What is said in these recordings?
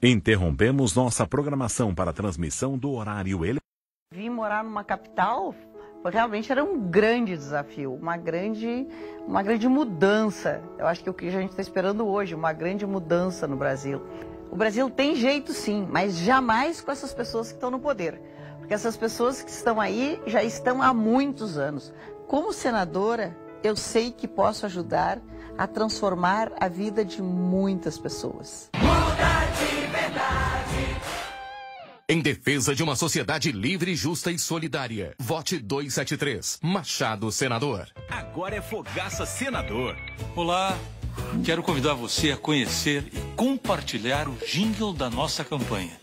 Interrompemos nossa programação para a transmissão do horário ele. Vim morar numa capital realmente era um grande desafio, uma grande, uma grande mudança. Eu acho que o que a gente está esperando hoje, uma grande mudança no Brasil. O Brasil tem jeito sim, mas jamais com essas pessoas que estão no poder. Porque essas pessoas que estão aí já estão há muitos anos. Como senadora, eu sei que posso ajudar a transformar a vida de muitas pessoas. Em defesa de uma sociedade livre, justa e solidária. Vote 273. Machado Senador. Agora é Fogaça Senador. Olá. Quero convidar você a conhecer e compartilhar o jingle da nossa campanha,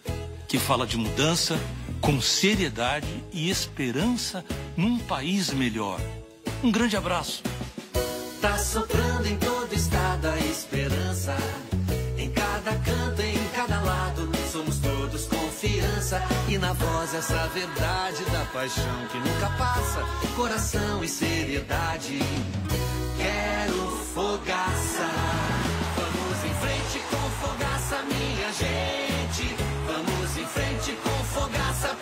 que fala de mudança com seriedade e esperança num país melhor. Um grande abraço. Tá soprando em todo estado a esperança. Em cada canto, confiança. E na voz essa verdade da paixão que nunca passa. Coração e seriedade. Quero fogaça. Vamos em frente com fogaça, minha gente. Vamos em frente com fogaça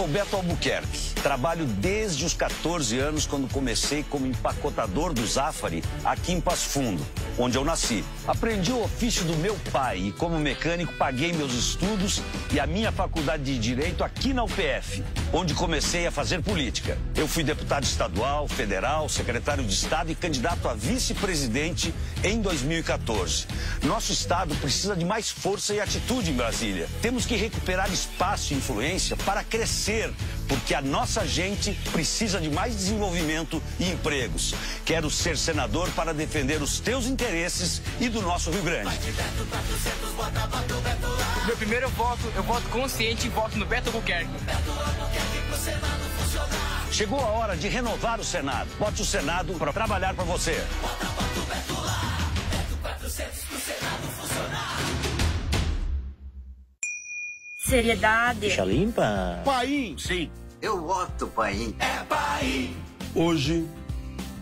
sou Beto Albuquerque. Trabalho desde os 14 anos, quando comecei como empacotador do Zafari, aqui em Passo Fundo, onde eu nasci. Aprendi o ofício do meu pai e, como mecânico, paguei meus estudos e a minha faculdade de Direito aqui na UPF, onde comecei a fazer política. Eu fui deputado estadual, federal, secretário de Estado e candidato a vice-presidente em 2014. Nosso Estado precisa de mais força e atitude em Brasília. Temos que recuperar espaço e influência para crescer, porque a nossa gente precisa de mais desenvolvimento e empregos. Quero ser senador para defender os teus interesses e do nosso Rio Grande. Meu primeiro voto, eu voto consciente e voto no Beto Albuquerque. Chegou a hora de renovar o Senado. Bote o Senado para trabalhar para você. Seriedade. Deixa limpa. Paim. Sim. Eu voto, pai. É pai. Hoje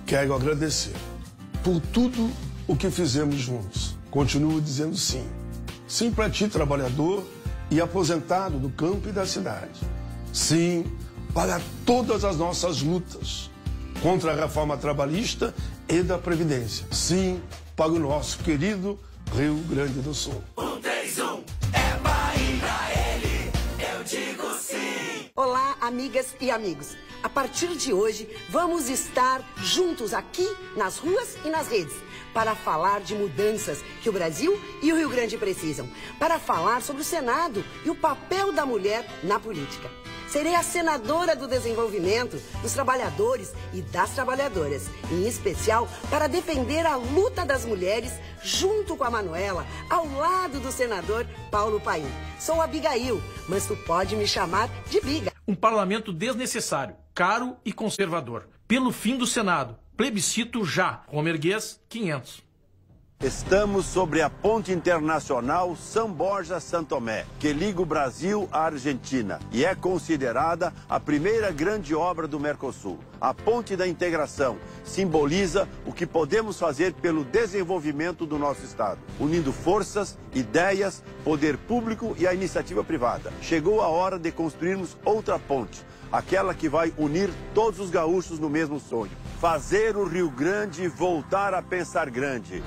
quero agradecer por tudo o que fizemos juntos. Continuo dizendo sim. Sim para ti, trabalhador e aposentado do campo e da cidade. Sim para todas as nossas lutas contra a reforma trabalhista e da Previdência. Sim para o nosso querido Rio Grande do Sul. Um, três, um. É pra ele. Eu digo sim. Olá, amigas e amigos. A partir de hoje, vamos estar juntos aqui nas ruas e nas redes para falar de mudanças que o Brasil e o Rio Grande precisam, para falar sobre o Senado e o papel da mulher na política. Serei a senadora do desenvolvimento dos trabalhadores e das trabalhadoras, em especial para defender a luta das mulheres junto com a Manuela, ao lado do senador Paulo Paim. Sou Abigail, mas tu pode me chamar de Biga. Um parlamento desnecessário, caro e conservador. Pelo fim do Senado. Plebiscito já. Romerguês, 500. Estamos sobre a ponte internacional São Borja Santomé, que liga o Brasil à Argentina e é considerada a primeira grande obra do Mercosul. A ponte da integração simboliza o que podemos fazer pelo desenvolvimento do nosso estado, unindo forças, ideias, poder público e a iniciativa privada. Chegou a hora de construirmos outra ponte, aquela que vai unir todos os gaúchos no mesmo sonho. Fazer o Rio Grande voltar a pensar grande.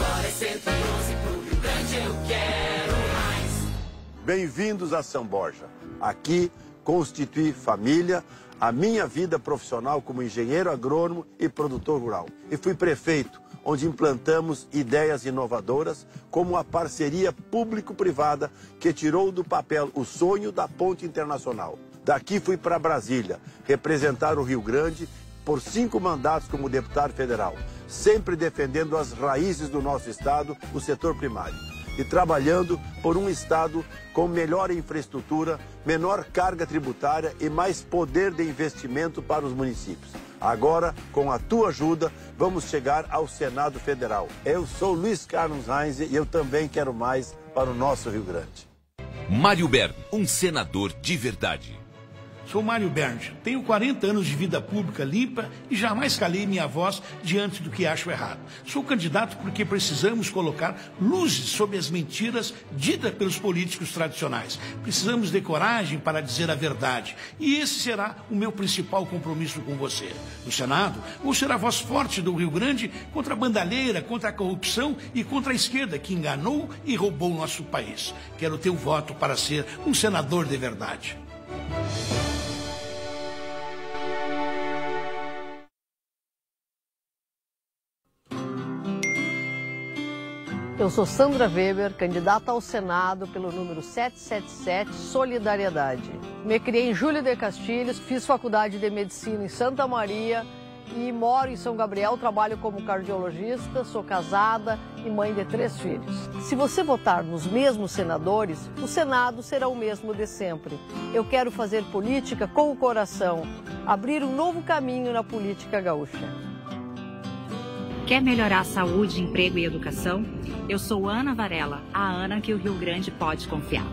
Agora é 111 pro Rio Grande, eu quero mais. Bem-vindos a São Borja. Aqui constitui família, a minha vida profissional como engenheiro agrônomo e produtor rural. E fui prefeito onde implantamos ideias inovadoras, como a parceria público-privada que tirou do papel o sonho da ponte internacional. Daqui fui para Brasília, representar o Rio Grande por cinco mandatos como deputado federal, sempre defendendo as raízes do nosso estado, o setor primário, e trabalhando por um estado com melhor infraestrutura, menor carga tributária e mais poder de investimento para os municípios. Agora, com a tua ajuda, vamos chegar ao Senado Federal. Eu sou Luiz Carlos Reis e eu também quero mais para o nosso Rio Grande. Mário Bern, um senador de verdade. Sou Mário Bernd, tenho 40 anos de vida pública limpa e jamais calei minha voz diante do que acho errado. Sou candidato porque precisamos colocar luzes sobre as mentiras ditas pelos políticos tradicionais. Precisamos de coragem para dizer a verdade. E esse será o meu principal compromisso com você. No Senado, vou ser a voz forte do Rio Grande contra a bandalheira, contra a corrupção e contra a esquerda que enganou e roubou nosso país. Quero teu voto para ser um senador de verdade. Eu sou Sandra Weber, candidata ao Senado pelo número 777 Solidariedade. Me criei em Júlio de Castilhos, fiz faculdade de medicina em Santa Maria e moro em São Gabriel. Trabalho como cardiologista, sou casada e mãe de três filhos. Se você votar nos mesmos senadores, o Senado será o mesmo de sempre. Eu quero fazer política com o coração, abrir um novo caminho na política gaúcha. Quer melhorar a saúde, emprego e educação? Eu sou Ana Varela, a Ana que o Rio Grande pode confiar.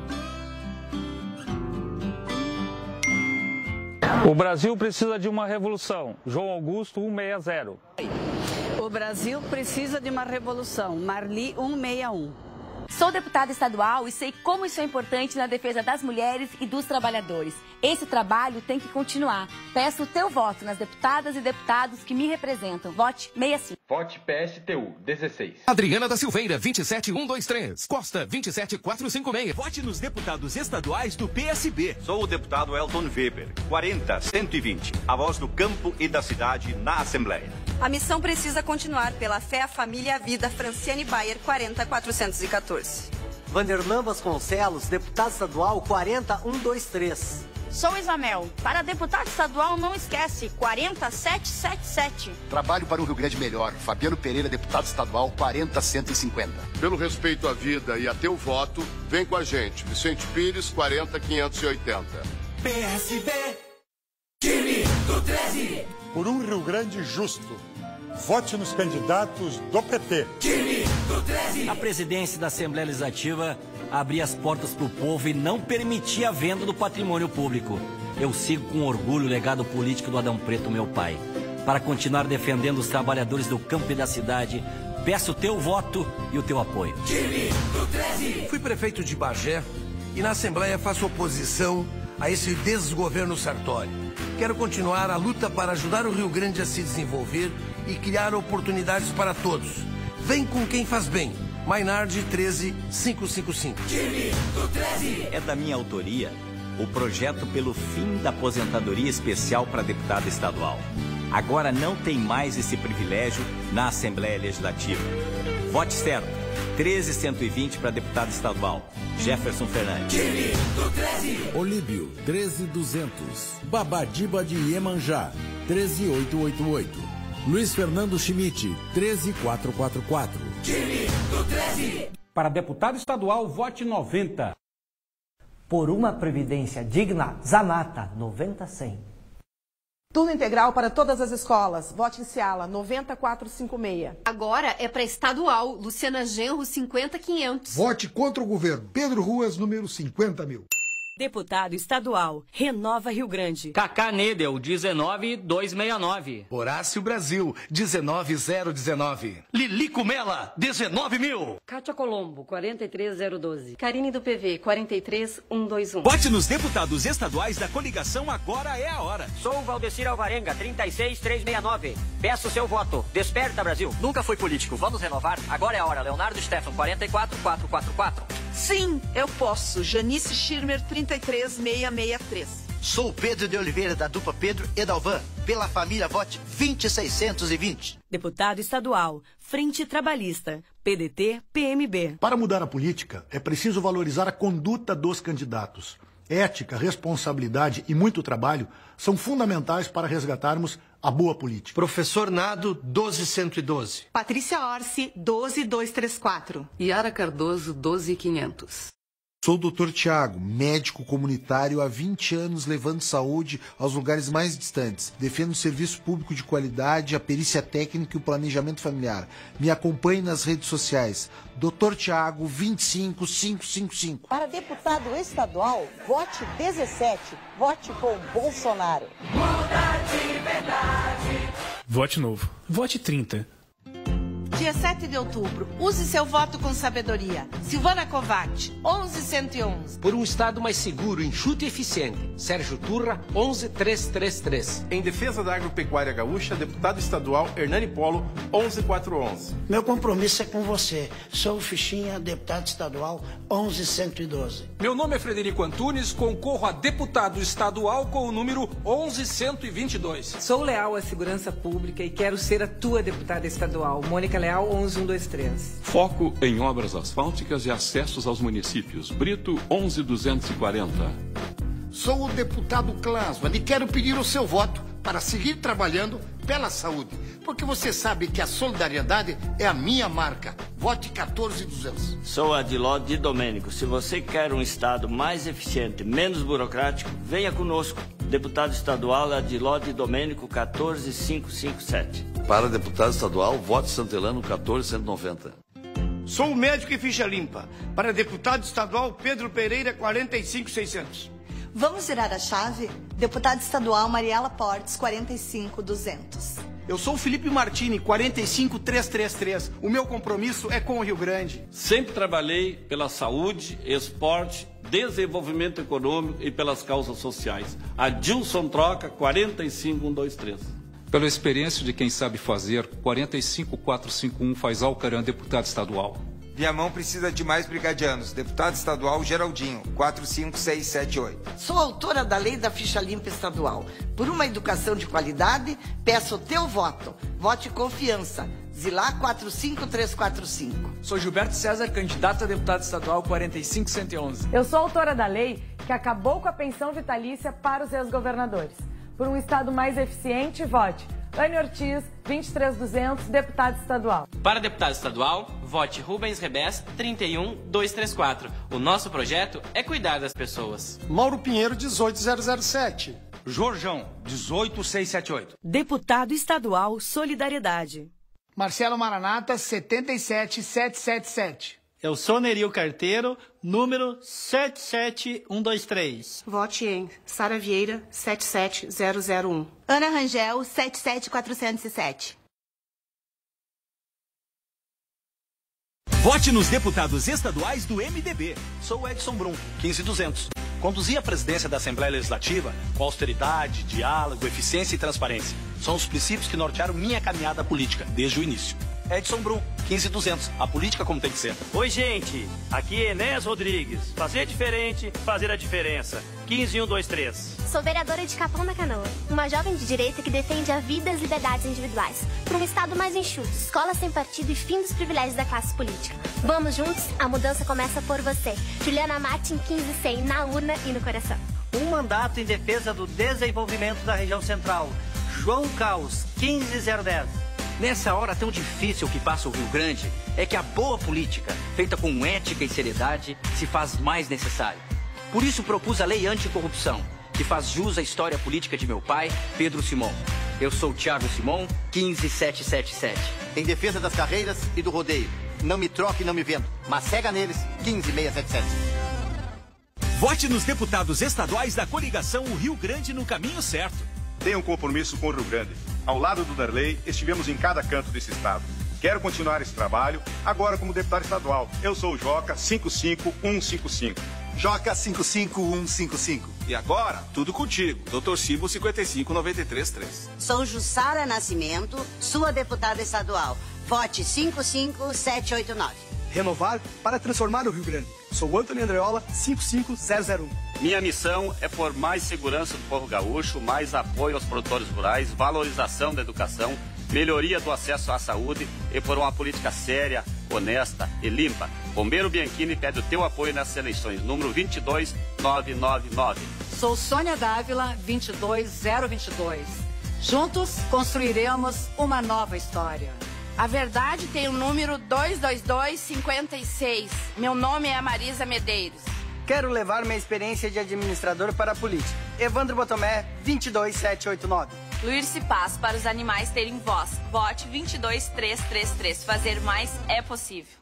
O Brasil precisa de uma revolução. João Augusto 160. O Brasil precisa de uma revolução. Marli 161. Sou deputada estadual e sei como isso é importante na defesa das mulheres e dos trabalhadores. Esse trabalho tem que continuar. Peço o teu voto nas deputadas e deputados que me representam. Vote 65. Vote PSTU 16. Adriana da Silveira 27123. Costa 27456. Vote nos deputados estaduais do PSB. Sou o deputado Elton Weber, 40120. A voz do campo e da cidade na Assembleia. A missão precisa continuar pela fé, a família e a vida. Franciane Bayer, 40414. Vanderlan Vasconcelos, deputado estadual 40123. Sou Isabel. Para deputado estadual, não esquece, 40777. Trabalho para um Rio Grande melhor. Fabiano Pereira, deputado estadual 40150. Pelo respeito à vida e a teu voto, vem com a gente. Vicente Pires, 40580. PSB, time do 13. Por um Rio Grande justo. Vote nos candidatos do PT. Time do 13. A presidência da Assembleia Legislativa abria as portas para o povo e não permitia a venda do patrimônio público. Eu sigo com orgulho o legado político do Adão Preto, meu pai. Para continuar defendendo os trabalhadores do campo e da cidade, peço o teu voto e o teu apoio. Time do 13. Fui prefeito de Bagé e na Assembleia faço oposição a esse desgoverno Sartori. Quero continuar a luta para ajudar o Rio Grande a se desenvolver e criar oportunidades para todos. Vem com quem faz bem. Mainardi 13555. Time do 13. É da minha autoria o projeto pelo fim da aposentadoria especial para deputado estadual. Agora não tem mais esse privilégio na Assembleia Legislativa. Vote certo. 13120 para deputado estadual. Jefferson Fernandes. Time do 13. Olíbio, 13200. Babadiba de Iemanjá, 13888. Luiz Fernando Schmidt, 13444. Time do 13. Para deputado estadual, vote 90. Por uma previdência digna, Zanata, 90-100. Turno integral para todas as escolas. Vote em Ciala, 90456. Agora é para estadual, Luciana Genro, 50500. Vote contra o governo. Pedro Ruas, número 50 mil. Deputado estadual, Renova Rio Grande. Cacá Nedel, 19269. Horácio Brasil, 19019. Lilico Mela, 19 mil. Cátia Colombo, 43012. Karine do PV, 43121. Vote nos deputados estaduais da coligação Agora é a Hora. Sou Valdecir Alvarenga, 36369. Peço seu voto. Desperta, Brasil. Nunca foi político. Vamos renovar? Agora é a hora. Leonardo Stefan, 44444. Sim, eu posso. Janice Schirmer, 33663. Sou Pedro de Oliveira, da dupla Pedro e Dalvan, pela família Vote 20620. Deputado estadual, Frente Trabalhista, PDT, PMB. Para mudar a política, é preciso valorizar a conduta dos candidatos. Ética, responsabilidade e muito trabalho são fundamentais para resgatarmos a boa política. Professor Nado, 12112. Patrícia Orsi, 12234. Yara Cardoso, 12500. Sou o Dr. Tiago, médico comunitário há 20 anos levando saúde aos lugares mais distantes. Defendo o serviço público de qualidade, a perícia técnica e o planejamento familiar. Me acompanhe nas redes sociais. Dr. Tiago 25555. Para deputado estadual, vote 17. Vote com Bolsonaro. Muda de verdade. Vote novo. Vote 30. Dia 7 de outubro, use seu voto com sabedoria. Silvana Kovac, 11111. Por um Estado mais seguro, enxuto e eficiente. Sérgio Turra, 11333. Em defesa da agropecuária gaúcha, deputado estadual Hernani Polo, 11411. Meu compromisso é com você. Sou o Fichinha, deputado estadual 11112. Meu nome é Frederico Antunes, concorro a deputado estadual com o número 11122. Sou leal à segurança pública e quero ser a tua deputada estadual, Mônica Leal 11123. Foco em obras asfálticas e acessos aos municípios. Brito 11240. Sou o deputado Clasman e quero pedir o seu voto para seguir trabalhando pela saúde, porque você sabe que a solidariedade é a minha marca. Vote 14200. Sou Adiló de Domênico. Se você quer um estado mais eficiente, menos burocrático, venha conosco. Deputado estadual Adiló de Domênico 14557. Para deputado estadual, vote Santelano 14190. Sou o médico e ficha limpa. Para deputado estadual, Pedro Pereira 45600. Vamos virar a chave? Deputado estadual Mariela Portes 45200. Eu sou o Felipe Martini, 45333. O meu compromisso é com o Rio Grande. Sempre trabalhei pela saúde, esporte, desenvolvimento econômico e pelas causas sociais. Adilson Troca, 45123. Pela experiência de quem sabe fazer, 45451 faz Alcaran deputado estadual. Viamão precisa de mais brigadianos. Deputado estadual Geraldinho, 45678. Sou autora da lei da ficha limpa estadual. Por uma educação de qualidade, peço o teu voto. Vote confiança. Zilá 45345. Sou Gilberto César, candidato a deputado estadual 45111. Eu sou autora da lei que acabou com a pensão vitalícia para os ex-governadores. Por um Estado mais eficiente, vote Anne Ortiz, 23200, deputado estadual. Para deputado estadual, vote Rubens Rebés, 31234. O nosso projeto é cuidar das pessoas. Mauro Pinheiro, 18007. Jorjão, 18678. Deputado estadual Solidariedade. Marcelo Maranata, 77777. Eu sou Neril Carteiro, número 77123. Vote em Sara Vieira, 77001. Ana Rangel, 77407. Vote nos deputados estaduais do MDB. Sou Edson Brum, 15200. Conduzi a presidência da Assembleia Legislativa com austeridade, diálogo, eficiência e transparência. São os princípios que nortearam minha caminhada política desde o início. Edson Brum, 15200. A política como tem que ser. Oi, gente. Aqui é Enéas Rodrigues. Fazer diferente, fazer a diferença. 15123. Sou vereadora de Capão da Canoa, uma jovem de direita que defende a vida e as liberdades individuais, para um Estado mais enxuto, escola sem partido e fim dos privilégios da classe política. Vamos juntos? A mudança começa por você. Juliana Martin, 1500, na urna e no coração. Um mandato em defesa do desenvolvimento da região central. João Caos, 15010. Nessa hora tão difícil que passa o Rio Grande, é que a boa política, feita com ética e seriedade, se faz mais necessária. Por isso propus a lei anticorrupção, que faz jus à história política de meu pai, Pedro Simon. Eu sou Tiago Simon, 15777. Em defesa das carreiras e do rodeio. Não me troque e não me vendo, mas cega neles, 15677. Vote nos deputados estaduais da coligação O Rio Grande no caminho certo. Tenha um compromisso com o Rio Grande ao lado do Darley, estivemos em cada canto desse estado. Quero continuar esse trabalho, agora como deputado estadual. Eu sou o Joca 55155. Joca 55155. E agora, tudo contigo, Dr. Cibo 55933. Sou Jussara Nascimento, sua deputada estadual. Vote 55789. Renovar para transformar o Rio Grande. Sou Antônio Andreola 55001. Minha missão é por mais segurança do povo gaúcho, mais apoio aos produtores rurais, valorização da educação, melhoria do acesso à saúde e por uma política séria, honesta e limpa. Bombeiro Bianchini pede o teu apoio nessas eleições. Número 22999. Sou Sônia Dávila, 22022. Juntos construiremos uma nova história. A verdade tem o número 22256. Meu nome é Marisa Medeiros. Quero levar minha experiência de administrador para a política. Evandro Botomé, 22789. Luir-se Paz, para os animais terem voz. Vote 22333. Fazer mais é possível.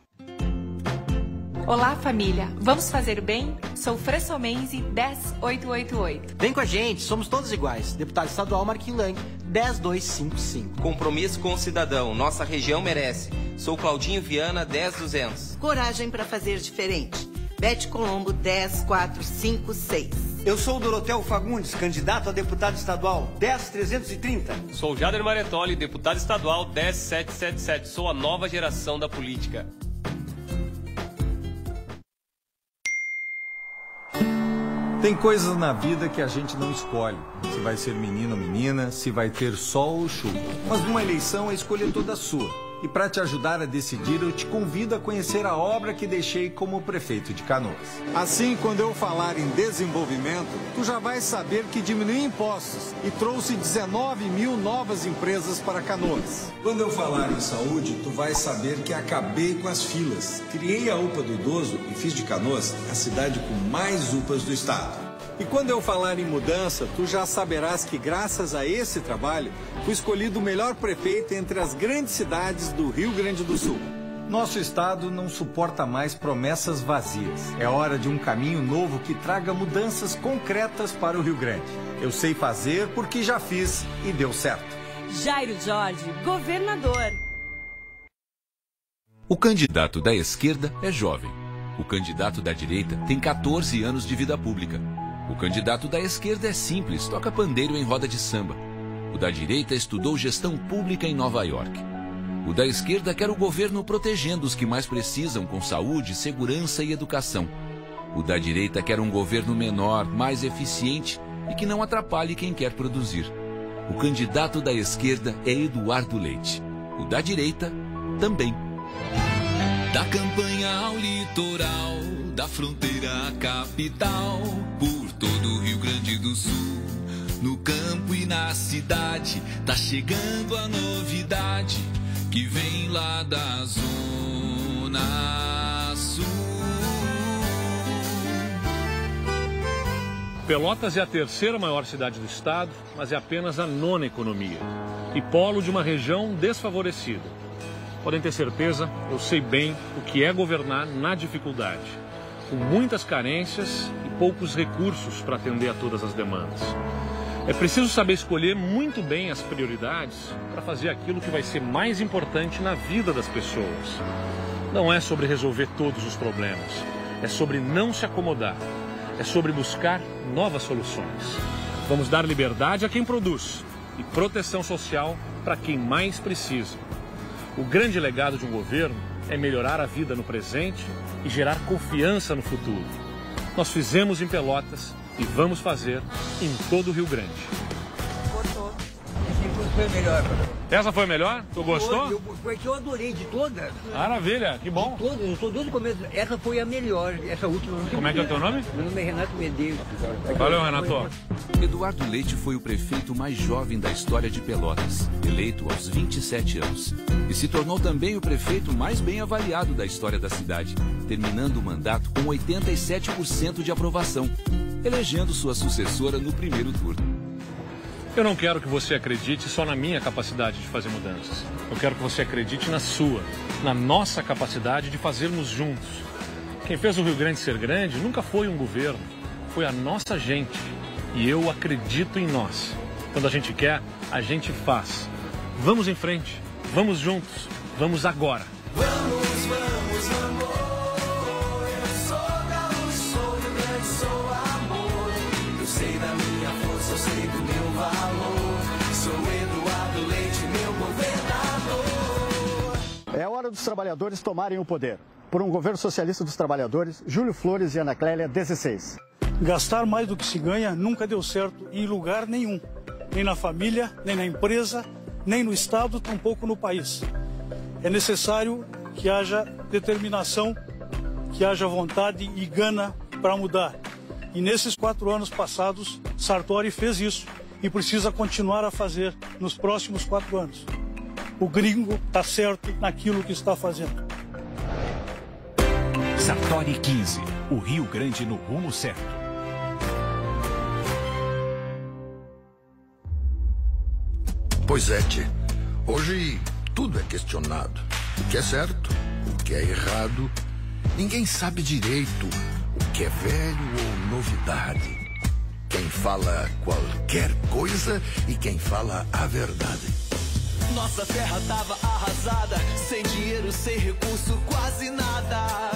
Olá, família. Vamos fazer o bem? Sou Fressomense 10888. Vem com a gente, somos todos iguais. Deputado estadual Marquinhos Lang, 10255. Compromisso com o cidadão, nossa região merece. Sou Claudinho Viana, 10200. Coragem para fazer diferente. Bete Colombo, 10456. Eu sou o Dorotel Fagundes, candidato a deputado estadual 10330. Sou Jader Maretoli, deputado estadual 10777. Sou a nova geração da política. Tem coisas na vida que a gente não escolhe. Se vai ser menino ou menina, se vai ter sol ou chuva. Mas numa eleição a escolha é toda sua. E para te ajudar a decidir, eu te convido a conhecer a obra que deixei como prefeito de Canoas. Assim, quando eu falar em desenvolvimento, tu já vais saber que diminui impostos e trouxe 19 mil novas empresas para Canoas. Quando eu falar em saúde, tu vais saber que acabei com as filas. Criei a UPA do Idoso e fiz de Canoas a cidade com mais UPAs do estado. E quando eu falar em mudança, tu já saberás que, graças a esse trabalho, fui escolhido o melhor prefeito entre as grandes cidades do Rio Grande do Sul. Nosso estado não suporta mais promessas vazias. É hora de um caminho novo que traga mudanças concretas para o Rio Grande. Eu sei fazer porque já fiz e deu certo. Jairo Jorge, governador. O candidato da esquerda é jovem. O candidato da direita tem 14 anos de vida pública. O candidato da esquerda é simples, toca pandeiro em roda de samba. O da direita estudou gestão pública em Nova York. O da esquerda quer o governo protegendo os que mais precisam com saúde, segurança e educação. O da direita quer um governo menor, mais eficiente e que não atrapalhe quem quer produzir. O candidato da esquerda é Eduardo Leite. O da direita também. Da campanha ao litoral, da fronteira à capital, por todo o Rio Grande do Sul, no campo e na cidade, tá chegando a novidade que vem lá da Zona Sul. Pelotas é a terceira maior cidade do estado, mas é apenas a nona economia e polo de uma região desfavorecida. Podem ter certeza, eu sei bem o que é governar na dificuldade, com muitas carências e poucos recursos para atender a todas as demandas. É preciso saber escolher muito bem as prioridades para fazer aquilo que vai ser mais importante na vida das pessoas. Não é sobre resolver todos os problemas, é sobre não se acomodar, é sobre buscar novas soluções. Vamos dar liberdade a quem produz e proteção social para quem mais precisa. O grande legado de um governo é melhorar a vida no presente e gerar confiança no futuro. Nós fizemos em Pelotas e vamos fazer em todo o Rio Grande. Foi melhor. Essa foi melhor? Tu gostou? Eu, porque eu adorei de todas. Maravilha, que bom. De todas, eu sou desde o começo. Essa foi a melhor, essa última. Como é que é o teu nome? Meu nome é Renato Medeiros. Valeu, Renato. Eduardo Leite foi o prefeito mais jovem da história de Pelotas, eleito aos 27 anos. E se tornou também o prefeito mais bem avaliado da história da cidade, terminando o mandato com 87% de aprovação, elegendo sua sucessora no primeiro turno. Eu não quero que você acredite só na minha capacidade de fazer mudanças. Eu quero que você acredite na sua, na nossa capacidade de fazermos juntos. Quem fez o Rio Grande ser grande nunca foi um governo, foi a nossa gente. E eu acredito em nós. Quando a gente quer, a gente faz. Vamos em frente, vamos juntos, vamos agora. Vamos, vamos, amor. Hora dos trabalhadores tomarem o poder. Por um governo socialista dos trabalhadores, Júlio Flores e Ana Clélia, 16. Gastar mais do que se ganha nunca deu certo em lugar nenhum, nem na família, nem na empresa, nem no Estado, tampouco no país. É necessário que haja determinação, que haja vontade e gana para mudar. E nesses quatro anos passados, Sartori fez isso e precisa continuar a fazer nos próximos quatro anos. O gringo está certo naquilo que está fazendo. Sartori 15, o Rio Grande no rumo certo. Pois é, Tchê. Hoje tudo é questionado. O que é certo, o que é errado. Ninguém sabe direito o que é velho ou novidade. Quem fala qualquer coisa e quem fala a verdade. Nossa terra tava arrasada, sem dinheiro, sem recurso, quase nada.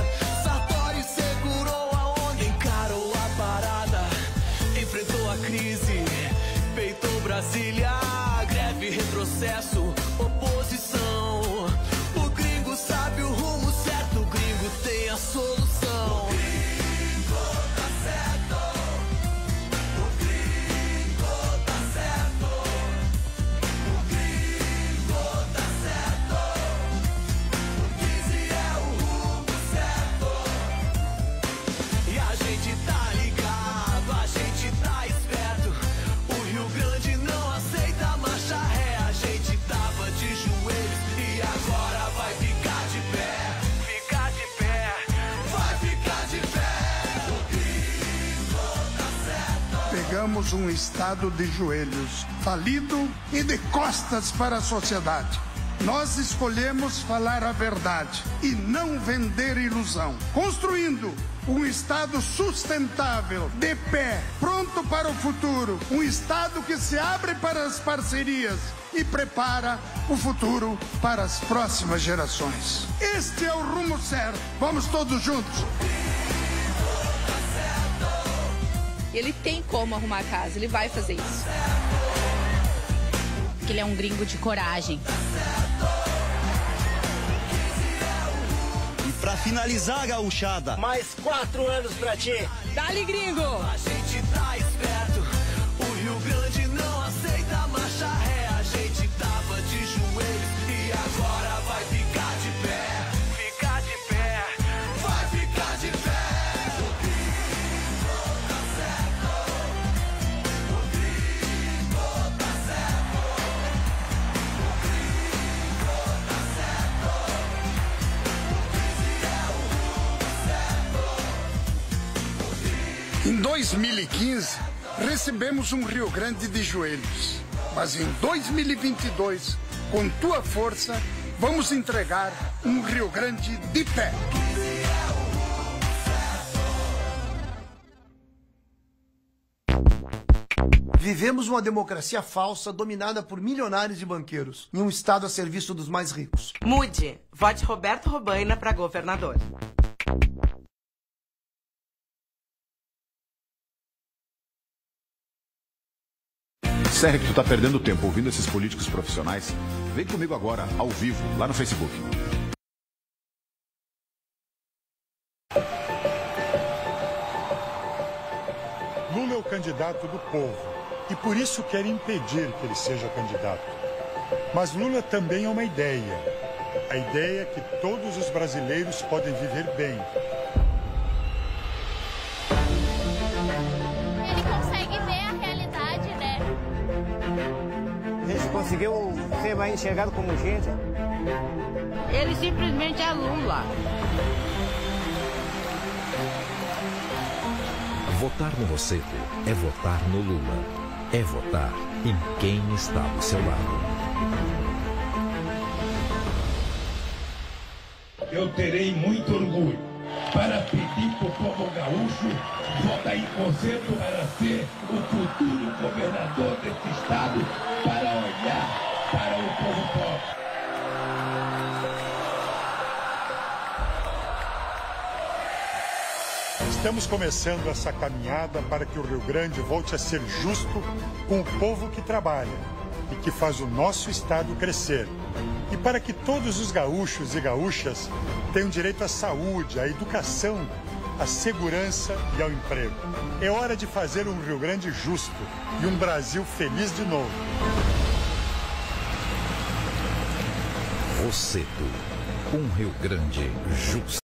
Estado de joelhos, falido e de costas para a sociedade. Nós escolhemos falar a verdade e não vender ilusão, construindo um Estado sustentável, de pé, pronto para o futuro, um Estado que se abre para as parcerias e prepara o futuro para as próximas gerações. Este é o rumo certo. Vamos todos juntos. Ele tem como arrumar a casa, ele vai fazer isso. Porque ele é um gringo de coragem. E pra finalizar a gauchada, Mais quatro anos pra ti. Dali, gringo! A gente tá Em 2015, recebemos um Rio Grande de joelhos. Mas em 2022, com tua força, vamos entregar um Rio Grande de pé. Vivemos uma democracia falsa dominada por milionários e banqueiros, em um Estado a serviço dos mais ricos. Mude. Vote Roberto Robaina para governador. Sério que tu tá perdendo tempo ouvindo esses políticos profissionais? Vem comigo agora, ao vivo, lá no Facebook. Lula é o candidato do povo e por isso quer impedir que ele seja candidato. Mas Lula também é uma ideia. A ideia que todos os brasileiros podem viver bem. Conseguiu ser mais enxergado como gente. Ele simplesmente é Lula. Votar no Roceto é votar no Lula. É votar em quem está do seu lado. Eu terei muito orgulho para pedir para o povo gaúcho votar em conceito para ser o futuro governador deste estado, para olhar para o povo pobre. Estamos começando essa caminhada para que o Rio Grande volte a ser justo com o povo que trabalha e que faz o nosso estado crescer. Para que todos os gaúchos e gaúchas tenham direito à saúde, à educação à segurança e ao emprego. É hora de fazer um Rio Grande justo e um Brasil feliz de novo. Roceto, um Rio Grande justo.